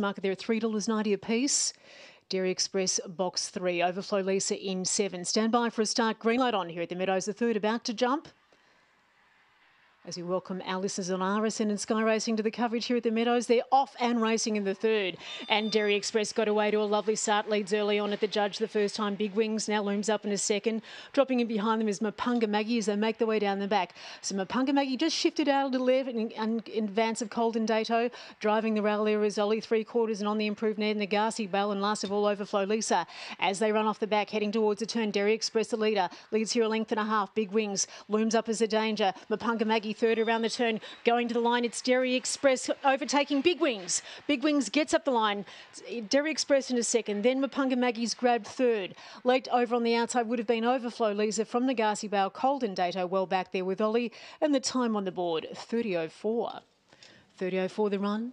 market there at $3.90 a piece. Dairy Express box three. Overflow Lisa in seven. Stand by for a start. Green light on here at the Meadows. The third about to jump as we welcome our listeners on RSN and Sky Racing to the coverage here at the Meadows. They're off and racing in the third. And Dairy Express got away to a lovely start. Leads early on at the judge the first time. Big Wings now looms up in a second. Dropping in behind them is Mapunga Maggie as they make their way down the back. So Mapunga Maggie just shifted out a little there in, in, advance of Colden Dato. Driving the rail is Ollie three quarters and on the improved Ned Nagasi Bell and last of all Overflow Lisa. As they run off the back heading towards the turn, Dairy Express the leader. Leads here a length and a half. Big Wings looms up as a danger. Mapunga Maggie third around the turn, going to the line. It's Dairy Express overtaking Big Wings. Big Wings gets up the line. Dairy Express in a second. Then Mapunga Maggie's grabbed third. Late over on the outside would have been Overflow Lisa from Nagasi Bale. Colden Dato well back there with Ollie. And the time on the board, 30.04. 30.04 the run.